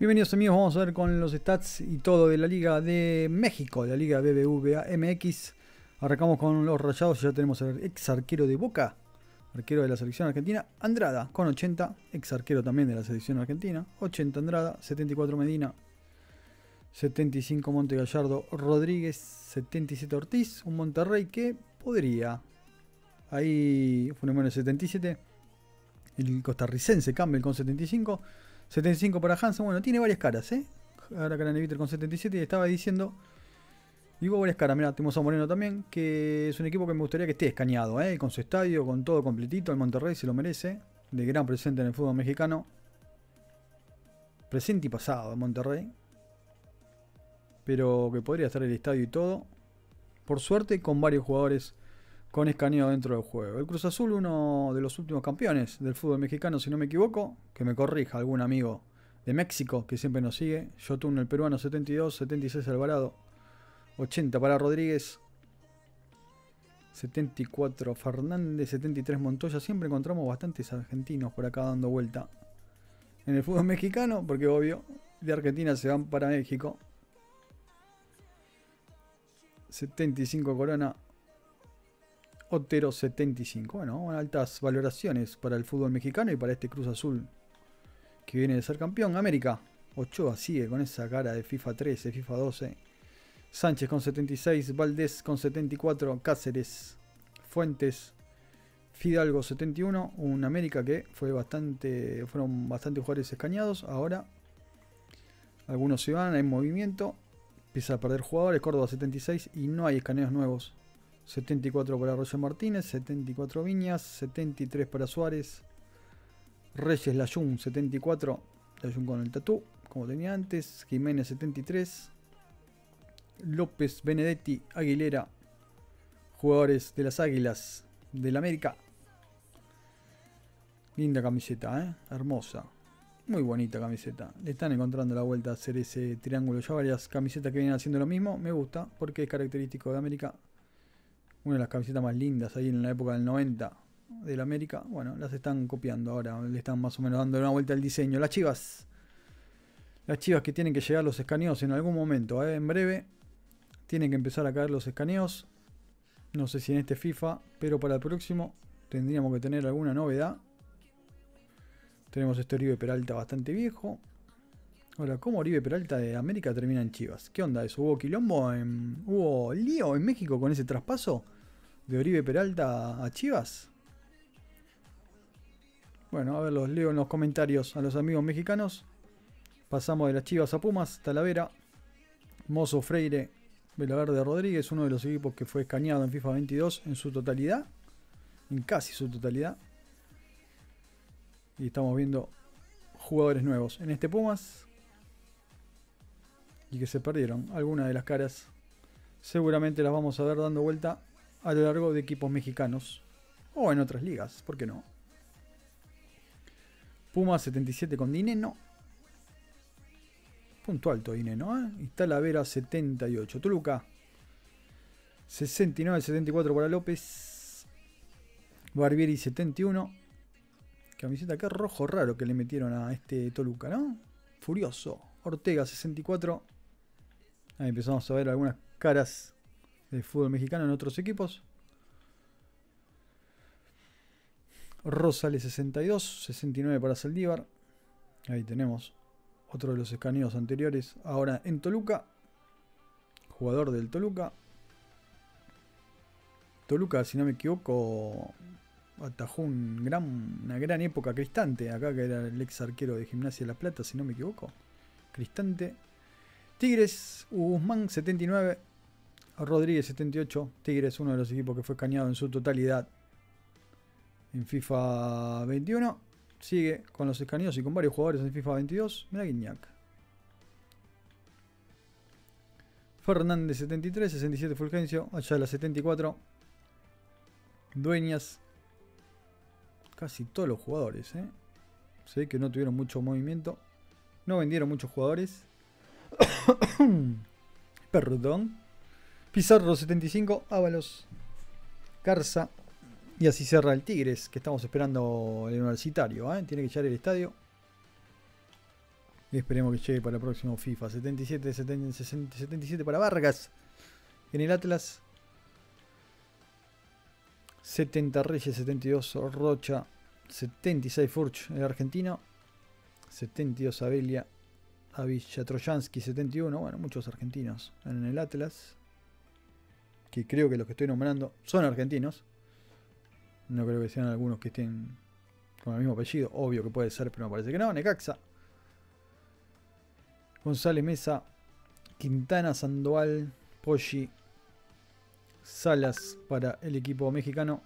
Bienvenidos amigos, vamos a ver con los stats y todo de la Liga de México, la Liga BBVA MX. Arrancamos con los rayados, ya tenemos al ex arquero de Boca, arquero de la selección argentina, Andrada con 80, ex arquero también de la selección argentina, 80 Andrada, 74 Medina, 75 Monte Gallardo Rodríguez, 77 Ortiz, un Monterrey que podría, ahí fue número 77, el costarricense Campbell con 75, 75 para Hansen. Bueno, tiene varias caras, ¿eh? Ahora Eviter con 77 y estaba diciendo. Digo varias caras, mira, tenemos a Moreno también, que es un equipo que me gustaría que esté escaneado, ¿eh? con su estadio, con todo completito. El Monterrey se lo merece, de gran presente en el fútbol mexicano. Presente y pasado en Monterrey. Pero que podría estar el estadio y todo. Por suerte, con varios jugadores con escaneo dentro del juego. El Cruz Azul, uno de los últimos campeones del fútbol mexicano, si no me equivoco, que me corrija algún amigo de México que siempre nos sigue. Yotun, el peruano, 72, 76 Alvarado, 80 para Rodríguez, 74 Fernández, 73 Montoya. Siempre encontramos bastantes argentinos por acá dando vuelta en el fútbol mexicano, porque obvio, de Argentina se van para México. 75 Corona, Otero 75. Bueno, altas valoraciones para el fútbol mexicano y para este Cruz Azul que viene de ser campeón. América, Ochoa sigue con esa cara de FIFA 13, FIFA 12. Sánchez con 76, Valdés con 74, Cáceres, Fuentes, Fidalgo 71, un América que fue bastante, fueron bastante jugadores escañados. Ahora algunos se van, hay movimiento, empieza a perder jugadores, Córdoba 76 y no hay escaneos nuevos 74 para Roger Martínez, 74 Viñas, 73 para Suárez. Reyes Layun, 74. Layun con el tatú, como tenía antes. Jiménez, 73. López, Benedetti, Aguilera. Jugadores de las Águilas del América. Linda camiseta, ¿eh? hermosa. Muy bonita camiseta. Le están encontrando la vuelta a hacer ese triángulo. Ya varias camisetas que vienen haciendo lo mismo. Me gusta porque es característico de América una de las camisetas más lindas ahí en la época del 90 del América. Bueno, las están copiando ahora, le están más o menos dando una vuelta al diseño. Las chivas. Las chivas que tienen que llegar los escaneos en algún momento, ¿eh? en breve. Tienen que empezar a caer los escaneos. No sé si en este FIFA, pero para el próximo tendríamos que tener alguna novedad. Tenemos este Oribe Peralta bastante viejo. Ahora, ¿cómo Oribe Peralta de América termina en Chivas? ¿Qué onda eso? ¿Hubo quilombo? En, ¿Hubo lío en México con ese traspaso de Oribe Peralta a Chivas? Bueno, a ver, los leo en los comentarios a los amigos mexicanos. Pasamos de las Chivas a Pumas, Talavera, Mozo Freire, Velaverde Rodríguez, uno de los equipos que fue escaneado en FIFA 22 en su totalidad, en casi su totalidad. Y estamos viendo jugadores nuevos. En este Pumas, y que se perdieron algunas de las caras. Seguramente las vamos a ver dando vuelta a lo largo de equipos mexicanos o en otras ligas, ¿por qué no? Puma 77 con Dineno. Punto alto Dineno, ¿eh? Y Talavera 78. Toluca 69-74 para López. Barbieri 71. Camiseta acá rojo raro que le metieron a este Toluca, ¿no? Furioso. Ortega 64. Ahí empezamos a ver algunas caras de fútbol mexicano en otros equipos. Rosales 62, 69 para Saldívar. Ahí tenemos otro de los escaneos anteriores. Ahora en Toluca. Jugador del Toluca. Toluca, si no me equivoco, atajó una gran época Cristante. Acá que era el ex arquero de Gimnasia de La Plata, si no me equivoco. Cristante. Tigres, Guzmán 79, Rodríguez 78. Tigres, uno de los equipos que fue cañado en su totalidad en FIFA 21. Sigue con los escaneos y con varios jugadores en FIFA 22. Mira Guiñac. Fernández 73, 67 Fulgencio, Ayala 74. Dueñas. Casi todos los jugadores, ¿eh? Sé que no tuvieron mucho movimiento. No vendieron muchos jugadores. Perdón. Pizarro 75, Ábalos, Garza. Y así cierra el Tigres, que estamos esperando el universitario. ¿eh? Tiene que llegar el estadio. Y esperemos que llegue para el próximo FIFA. 77, 77 para Vargas. En el Atlas. 70 Reyes, 72 Rocha. 76 Furch, el argentino. 72 Abelia. Avilla Trojansky, 71. Bueno, muchos argentinos en el Atlas. Que creo que los que estoy nombrando son argentinos. No creo que sean algunos que estén con el mismo apellido. Obvio que puede ser, pero me parece que no. Necaxa. González Mesa. Quintana Sandoval. Poggi. Salas para el equipo mexicano.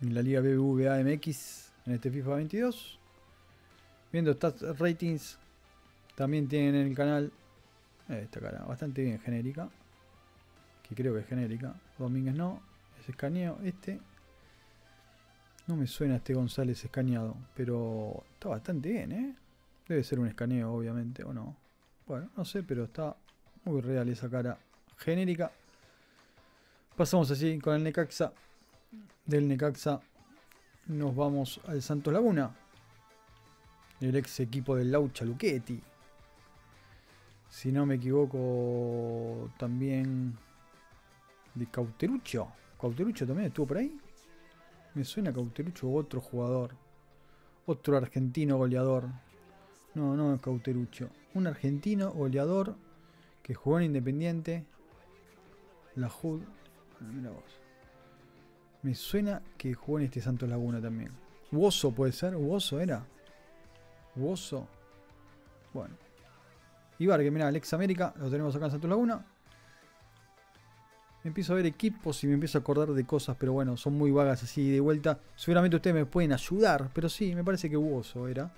En la Liga BBVA MX. En este FIFA 22. Viendo stats ratings. También tienen en el canal. Esta cara. Bastante bien genérica. Que creo que es genérica. Domínguez no escaneo este. No me suena este González escaneado, pero está bastante bien, ¿eh? Debe ser un escaneo, obviamente, o no. Bueno, no sé, pero está muy real esa cara genérica. Pasamos así con el Necaxa. Del Necaxa nos vamos al Santos Laguna. El ex equipo del Laucha Luchetti. Si no me equivoco, también de Cauteruccio. Cauterucho también estuvo por ahí. Me suena Cauterucho otro jugador. Otro argentino goleador. No, no es Cauterucho. Un argentino goleador que jugó en Independiente. La Jud. Ah, mira vos. Me suena que jugó en este Santos Laguna también. Woso puede ser. Woso era. Woso. Bueno. Y Vargas, mira, Alex América. Lo tenemos acá en Santos Laguna empiezo a ver equipos y me empiezo a acordar de cosas, pero bueno, son muy vagas así de vuelta. Seguramente ustedes me pueden ayudar, pero sí, me parece que Buoso era.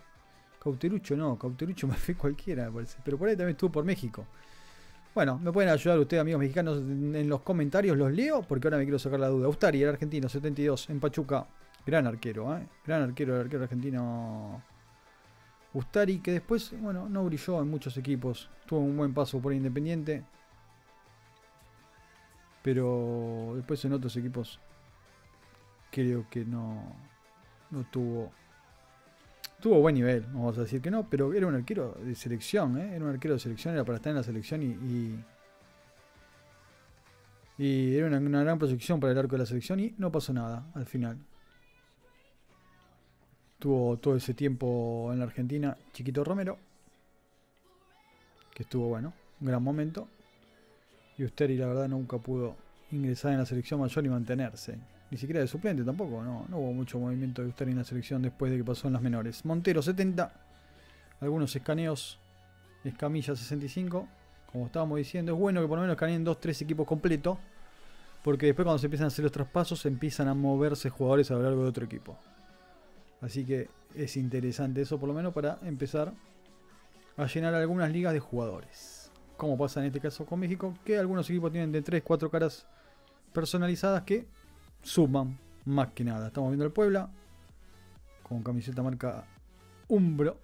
Cauterucho no, Cauterucho me fue cualquiera, me parece. Pero por ahí también estuvo por México. Bueno, me pueden ayudar ustedes, amigos mexicanos, en los comentarios, los leo, porque ahora me quiero sacar la duda. Ustari, el argentino, 72, en Pachuca. Gran arquero, ¿eh? Gran arquero, el arquero argentino. Ustari, que después, bueno, no brilló en muchos equipos. Tuvo un buen paso por Independiente. Pero después en otros equipos creo que no, no tuvo tuvo buen nivel, vamos a decir que no, pero era un arquero de selección, ¿eh? era un arquero de selección, era para estar en la selección y, y, era una, una, gran proyección para el arco de la selección y no pasó nada al final. Tuvo todo ese tiempo en la Argentina Chiquito Romero, que estuvo bueno, un gran momento, y Usteri la verdad nunca pudo ingresar en la selección mayor y mantenerse. Ni siquiera de suplente tampoco, no hubo mucho movimiento de Usteri en la selección después de que pasó en las menores. Montero 70, algunos escaneos, Escamilla 65, como estábamos diciendo, es bueno que por lo menos escaneen 2-3 equipos completos, porque después cuando se empiezan a hacer los traspasos empiezan a moverse jugadores a lo largo de otro equipo. Así que es interesante eso por lo menos para empezar a llenar algunas ligas de jugadores. Como pasa en este caso con México, que algunos equipos tienen de 3, 4 caras personalizadas que suman más que nada. Estamos viendo el Puebla con camiseta marca Umbro,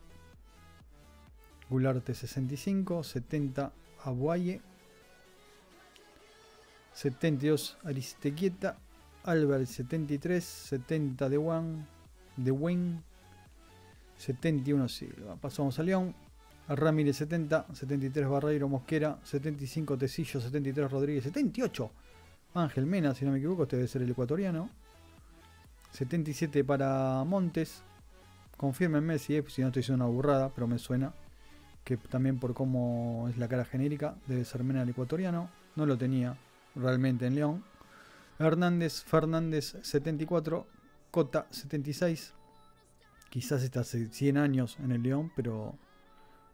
Gularte 65, 70 Abuaye, 72 Aristequieta, Álvarez 73, 70 de Juan, de Wayne, 71 Silva. Pasamos a León, Ramírez 70, 73 Barreiro Mosquera, 75 Tecillo, 73 Rodríguez, 78 Ángel Mena, si no me equivoco, este debe ser el ecuatoriano. 77 para Montes. Confírmenme si es, si no estoy diciendo una burrada, pero me suena. Que también por cómo es la cara genérica, debe ser Mena el ecuatoriano. No lo tenía realmente en León. Hernández Fernández 74, Cota 76. Quizás está hace 100 años en el León, pero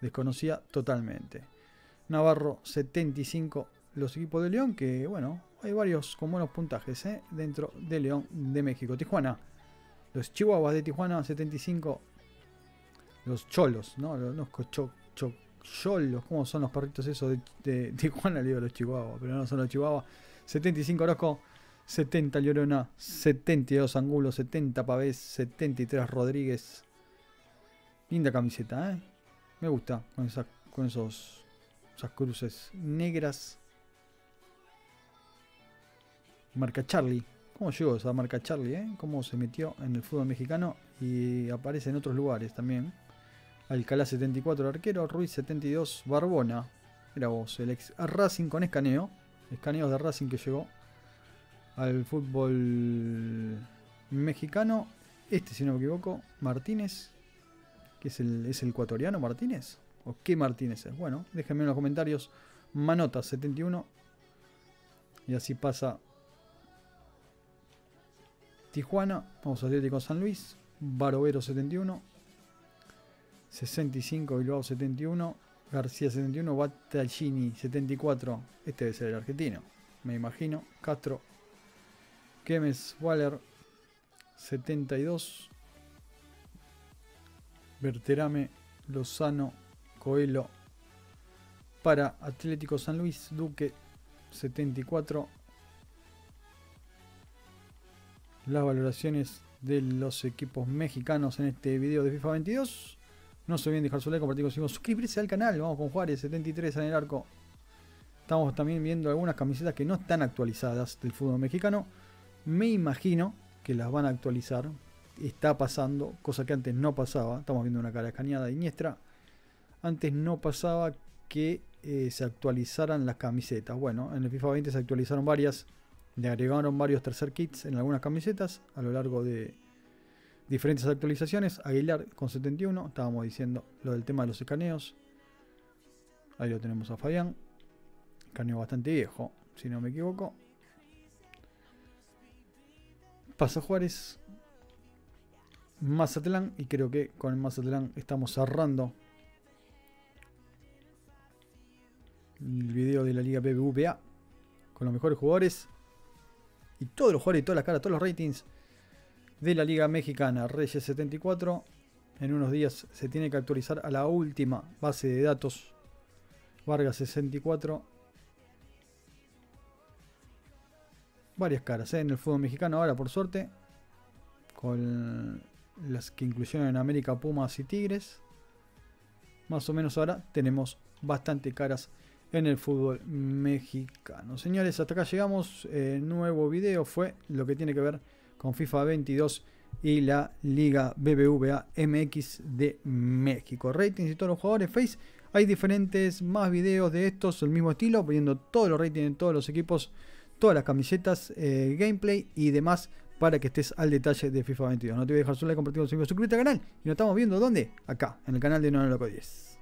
desconocía totalmente. Navarro 75, los equipos de León, que bueno, hay varios con buenos puntajes ¿eh? dentro de León de México. Tijuana, los Chihuahuas de Tijuana 75, los Cholos, ¿no? Los, Cholos, ¿cómo son los perritos esos de, Tijuana? Le digo los Chihuahuas, pero no son los Chihuahuas. 75 Orozco, 70 Llorona, 72 Angulo, 70 Pavés, 73 Rodríguez. Linda camiseta, ¿eh? Me gusta con, con esos, esas cruces negras. Marca Charlie. ¿Cómo llegó esa marca Charlie? Eh? ¿Cómo se metió en el fútbol mexicano y aparece en otros lugares también? Alcalá 74 arquero, Ruiz 72 Barbona. Era vos, el ex Racing con escaneo. Escaneo de Racing que llegó al fútbol mexicano. Este, si no me equivoco, Martínez. Que es el, es ecuatoriano Martínez. ¿O qué Martínez es? Bueno, déjenme en los comentarios. Manota 71. Y así pasa Tijuana. Vamos a Atlético San Luis. Barovero 71. 65 Bilbao 71. García 71. Battaglini 74. Este debe ser el argentino. Me imagino. Castro. Kemes Waller 72. Berterame Lozano Coelho. Para Atlético San Luis Duque 74 las valoraciones de los equipos mexicanos en este video de FIFA 22 no se olviden dejar su like, compartir consigo, suscribirse al canal, vamos con Juárez 73 en el arco. Estamos también viendo algunas camisetas que no están actualizadas del fútbol mexicano me imagino que las van a actualizar está pasando, cosa que antes no pasaba. Estamos viendo una cara escaneada de Iniestra. Antes no pasaba que eh, se actualizaran las camisetas. Bueno, en el FIFA 20 se actualizaron varias. Le agregaron varios tercer kits en algunas camisetas a lo largo de diferentes actualizaciones. Aguilar con 71. Estábamos diciendo lo del tema de los escaneos. Ahí lo tenemos a Fabián. Escaneo bastante viejo, si no me equivoco. Pasa Juárez. Mazatlán. Y creo que con el Mazatlán estamos cerrando el video de la Liga BBVA. Con los mejores jugadores. Y todos los jugadores y todas las caras, todos los ratings de la Liga Mexicana. Reyes 74. En unos días se tiene que actualizar a la última base de datos. Vargas 64. Varias caras ¿eh? en el fútbol mexicano ahora, por suerte. Con las que incluyeron en América Pumas y Tigres. Más o menos ahora tenemos bastante caras en el fútbol mexicano. Señores, hasta acá llegamos. El nuevo video fue lo que tiene que ver con FIFA 22 y la Liga BBVA MX de México. Ratings y todos los jugadores Face. Hay diferentes más videos de estos, el mismo estilo, viendo todos los ratings de todos los equipos, todas las camisetas, eh, gameplay y demás para que estés al detalle de FIFA 22. No te voy a dejar su like, compartir, suscribirte al canal. Y nos estamos viendo ¿dónde? Acá, en el canal de No Loco 10.